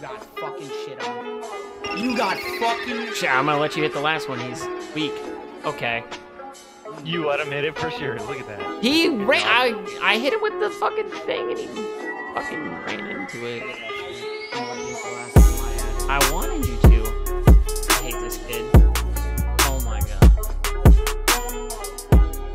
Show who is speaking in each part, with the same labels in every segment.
Speaker 1: got fucking shit on. You got fucking.
Speaker 2: Shit, I'm gonna let you hit the last one. He's weak. Okay.
Speaker 3: You let him hit it for sure. Look at that.
Speaker 2: He ran. I I hit him with the fucking thing, and he fucking ran into it. I wanted you to. I hate this kid.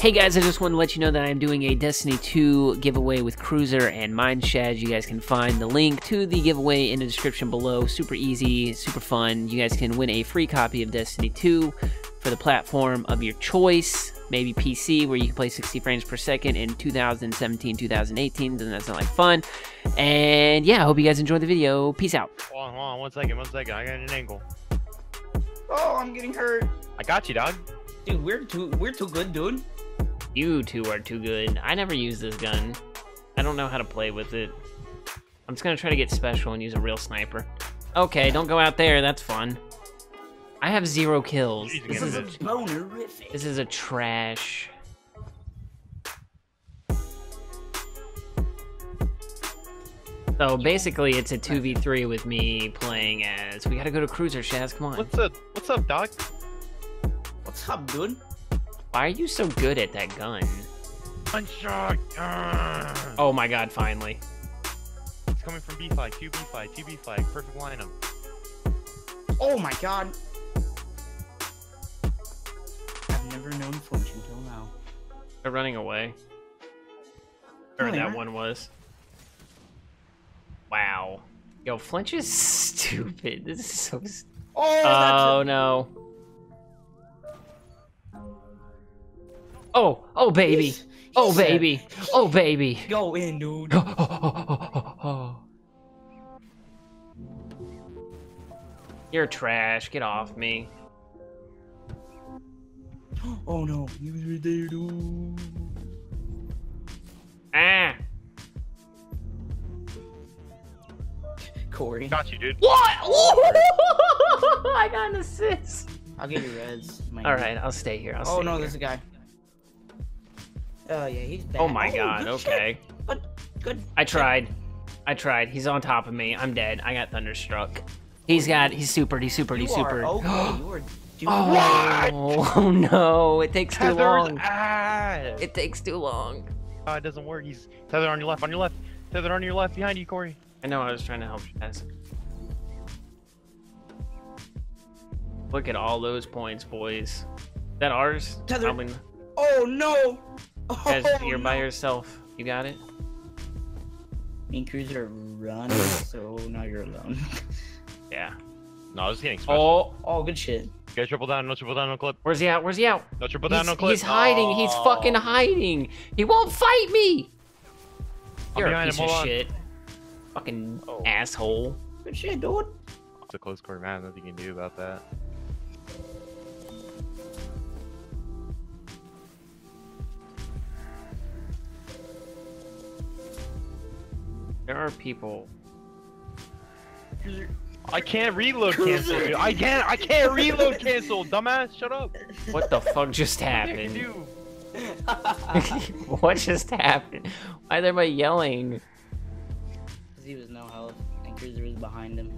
Speaker 2: Hey guys, I just wanted to let you know that I'm doing a Destiny 2 giveaway with Kruzer and MindShaz. You guys can find the link to the giveaway in the description below. Super easy, super fun. You guys can win a free copy of Destiny 2 for the platform of your choice. Maybe PC, where you can play 60 frames per second in 2017, 2018. Doesn't that sound like fun? And yeah, I hope you guys enjoyed the video. Peace out.
Speaker 3: Hold on, hold on. One second, one second. I got an angle.
Speaker 1: Oh, I'm getting hurt.
Speaker 3: I got you, dog.
Speaker 1: Dude, we're too we're too good, dude.
Speaker 2: You two are too good. I never use this gun. I don't know how to play with it. I'm just gonna try to get special and use a real sniper. Okay, don't go out there. That's fun. I have zero kills. This is a.
Speaker 1: Bonerific.
Speaker 2: this is a trash. So basically, it's a 2v3 with me playing as. We gotta go to Kruzer, Shaz. Come on.
Speaker 3: What's up? What's up, dog?
Speaker 1: What's up, dude?
Speaker 2: Why are you so good at that gun?
Speaker 3: One shot. Ah.
Speaker 2: Oh my god, finally.
Speaker 3: It's coming from B flag, two B flag, two B flag. Perfect lineup.
Speaker 1: Oh my god. I've never known flinch until now.
Speaker 2: They're running away. Or
Speaker 1: No,
Speaker 2: that
Speaker 1: aren't.
Speaker 2: one was. Wow. Yo, Flinch is stupid. This is so. St-
Speaker 1: Oh,
Speaker 2: oh no. Oh, oh baby.
Speaker 1: He's-
Speaker 2: Oh
Speaker 1: he said-
Speaker 2: baby. Oh baby.
Speaker 1: Go in, dude.
Speaker 2: You're trash. Get off me.
Speaker 1: Oh no, he was right there, dude.
Speaker 2: Ah.
Speaker 1: Corey.
Speaker 3: Got you, dude.
Speaker 2: What? I got an assist.
Speaker 1: I'll give you reds. my
Speaker 2: All
Speaker 1: dude.
Speaker 2: right, I'll stay here. I'll
Speaker 1: Oh
Speaker 2: stay
Speaker 1: no,
Speaker 2: here.
Speaker 1: there's a guy. Oh yeah, he's bad.
Speaker 2: Oh my oh, god.
Speaker 1: good shit.
Speaker 2: Okay.
Speaker 1: Good, good.
Speaker 2: I tried. I tried. He's on top of me. I'm dead. I got thunderstruck. He's got. He's supered. He's supered.
Speaker 1: You
Speaker 2: He's supered.
Speaker 1: are okay. You are. Dude,
Speaker 2: oh, oh no! It takes too long.
Speaker 3: ass.
Speaker 2: It takes too long.
Speaker 3: Oh, it doesn't work. He's tethered on your left, on your left. Tethered on your left, behind you, Corey.
Speaker 2: I know. I was trying to help Shaz. Look at all those points, boys. Is that ours?
Speaker 1: Tether-
Speaker 2: Probably.
Speaker 1: Oh no! Oh,
Speaker 2: Guys, you're by yourself. You got it.
Speaker 1: Me and Kruzer run, so now you're alone.
Speaker 2: Yeah.
Speaker 3: No, I was getting special.
Speaker 2: Oh,
Speaker 1: oh, good shit.
Speaker 3: You guys triple down, no triple down, no clip.
Speaker 2: where's he at? Where's he out?
Speaker 3: No triple down,
Speaker 2: He's,
Speaker 3: no clip.
Speaker 2: he's hiding. He's
Speaker 3: Oh.
Speaker 2: fucking hiding. He won't fight me.
Speaker 3: I'm
Speaker 2: You're a piece
Speaker 3: him,
Speaker 2: of
Speaker 3: on.
Speaker 2: shit. Fucking
Speaker 3: Oh.
Speaker 2: asshole.
Speaker 1: Good shit, dude.
Speaker 3: It's a close quarter man. Nothing you can do about that.
Speaker 2: There are people.
Speaker 3: I can't reload cancel. dude. I can't. I can't reload cancel. Dumbass, shut up.
Speaker 2: What the fuck just happened? what just happened? Why is everybody yelling?
Speaker 1: Because he was no health, and Kruzer was behind him.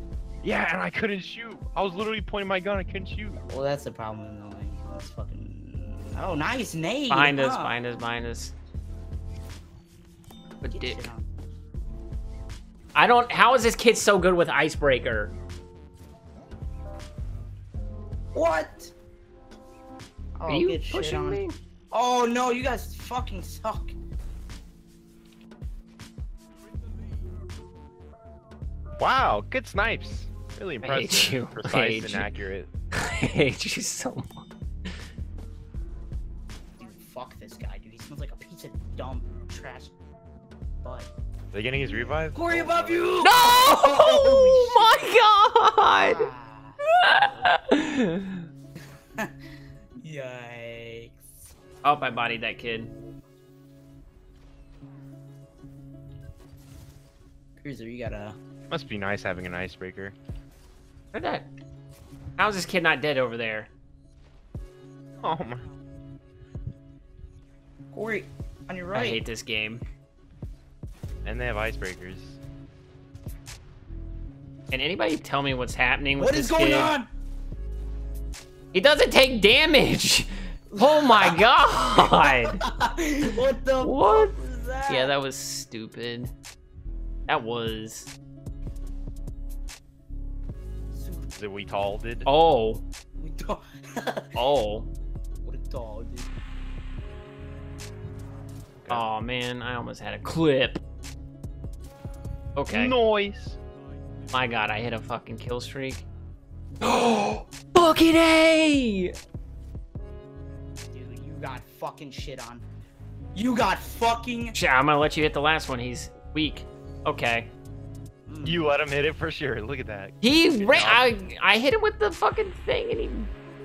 Speaker 3: Yeah, and I couldn't shoot. I was literally pointing my gun. I couldn't shoot.
Speaker 1: Well, that's the problem with knowing. That's fucking. Oh, nice nade.
Speaker 2: Behind us,
Speaker 1: huh?
Speaker 2: behind us, behind us. A
Speaker 1: Get
Speaker 2: dick.
Speaker 1: shit on.
Speaker 2: I don't. How is this kid so good with icebreaker?
Speaker 1: What? Oh,
Speaker 2: Are you
Speaker 1: get shit
Speaker 2: pushing
Speaker 1: on.
Speaker 2: me?
Speaker 1: Oh no, you guys fucking suck.
Speaker 3: Wow, good snipes. Really
Speaker 2: I hate
Speaker 3: impressive.
Speaker 2: you. I
Speaker 3: Precise
Speaker 2: hate
Speaker 3: and
Speaker 2: you.
Speaker 3: accurate.
Speaker 2: I hate you so much.
Speaker 1: Dude, fuck this guy, dude. He smells like a piece of dumb trash butt.
Speaker 3: Are they getting his revive?
Speaker 1: Corey above you!
Speaker 2: No!
Speaker 1: Oh,
Speaker 2: my god!
Speaker 1: Yikes.
Speaker 2: oh, I bodied that kid.
Speaker 1: Kruzer, you gotta.
Speaker 3: Must be nice having an icebreaker.
Speaker 2: Look at that. How is this kid not dead over there?
Speaker 3: Oh my.
Speaker 1: Corey, on your right.
Speaker 2: I hate this game.
Speaker 3: And they have icebreakers.
Speaker 2: Can anybody tell me what's happening with
Speaker 1: What
Speaker 2: this
Speaker 1: is going
Speaker 2: kid?
Speaker 1: on?
Speaker 2: He doesn't take damage. Oh my god.
Speaker 1: what the
Speaker 2: What?
Speaker 1: was that?
Speaker 2: Yeah, that was stupid. That was.
Speaker 3: Is it we tall did?
Speaker 2: Oh.
Speaker 1: We don't-
Speaker 2: Oh.
Speaker 1: what a dog, dude.
Speaker 2: Oh man, I almost had a clip. Okay.
Speaker 3: Noise.
Speaker 2: My god, I hit a fucking kill streak. Oh, fucking A!
Speaker 1: Dude, you got fucking shit on. You got fucking.
Speaker 2: Shit, I'm gonna let you hit the last one. He's weak. Okay.
Speaker 1: Mm.
Speaker 3: You let him hit it for sure. Look at that.
Speaker 2: He ran. I, I hit him with the fucking thing and he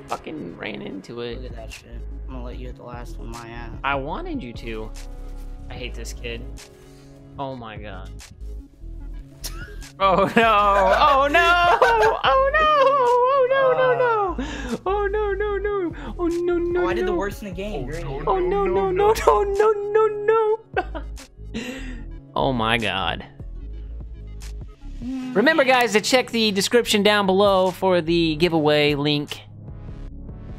Speaker 2: fucking ran into it.
Speaker 1: Look at that shit. I'm gonna let you hit the last one, my ass.
Speaker 2: I wanted you to. I hate this kid. Oh my god. Oh no! Oh no! Oh no! Oh no! No no! Ah. Oh no! No no! Oh no no!
Speaker 1: Oh, I did the
Speaker 2: no.
Speaker 1: worst in the game.
Speaker 2: Oh no oh, no no no no no no! oh my god. Remember guys to check the description down below for the giveaway link